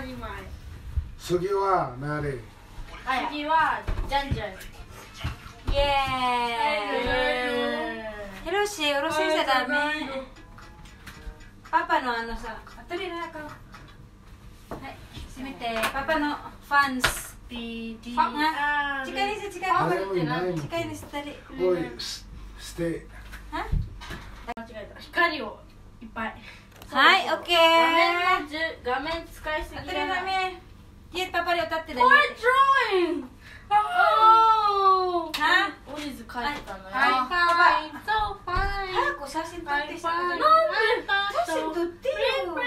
たり前。次は誰次はじゃんじゃんイエーイ。ヒロシうるさいじゃダメパパのあのさ当たりな顔はい。閉めてパパのファンス。近いです近いです二人おいスステは間違えた。光をいっぱいはいオッケー。画面のじゅ画面使いすぎ当たりダメイエパパで歌ってだ What drawing? Oh! はおじず書い。てたのよ。はい So fine. 早く写真撮ってしたなんで写真撮ってよ。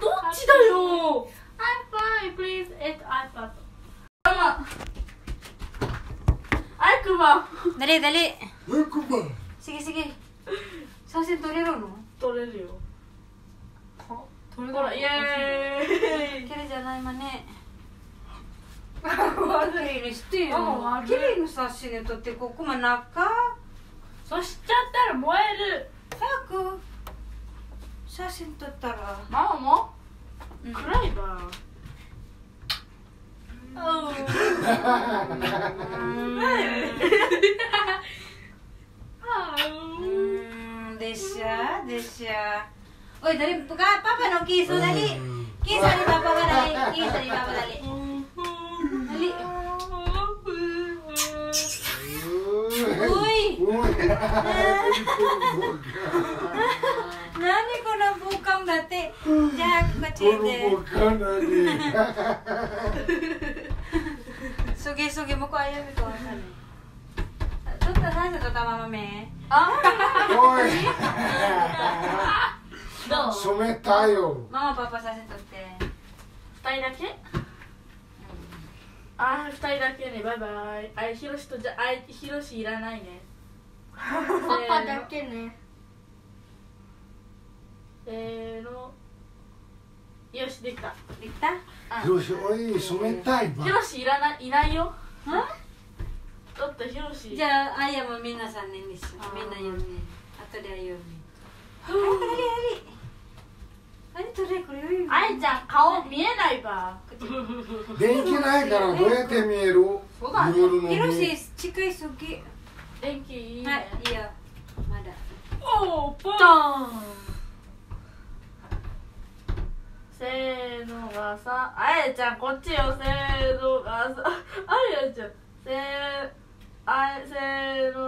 どっちだよ。I'm fine, dali ウクバ sige sige 写真撮れるの？取れるよ。ほら、イエーイ。綺麗じゃないまね。綺悪麗にしてよ。あ悪いに写真撮ってここも中。そしちゃったら燃える。早く。写真撮ったら。ママも？うん。暗いば。うー ん。でしゃでしゃ ओय तरी तुका पापा नो केस झाली केस आणि पापा कराय केस आणि पापा झाले Nani nani. Ayaw tuta mama me. Oh. どう？染めたよ。mama papa sa sa tutte 二人だけ？あー二人だけね。バイバイ。あいひろしとじゃあいひろしいらないね。パパだけね。せーの。よしできた。dikta よしおい染めたいばひろしいらないいないよ。だってひろしじゃあ、あやもみんなさんねんですよ。みんな言うね。あとで言うね。はい、これあり。ありとれこれ言うよ。あいちゃん顔見えないば。電気ないからどうやって見える？そうだ。ね夜のヒロにシ、近いすぎ。電気いいね、はい、いいよ。まだ。おーポン。せーのがさ。あやちゃんこっちよ。せーのがさ。あやちゃん。せーあせーの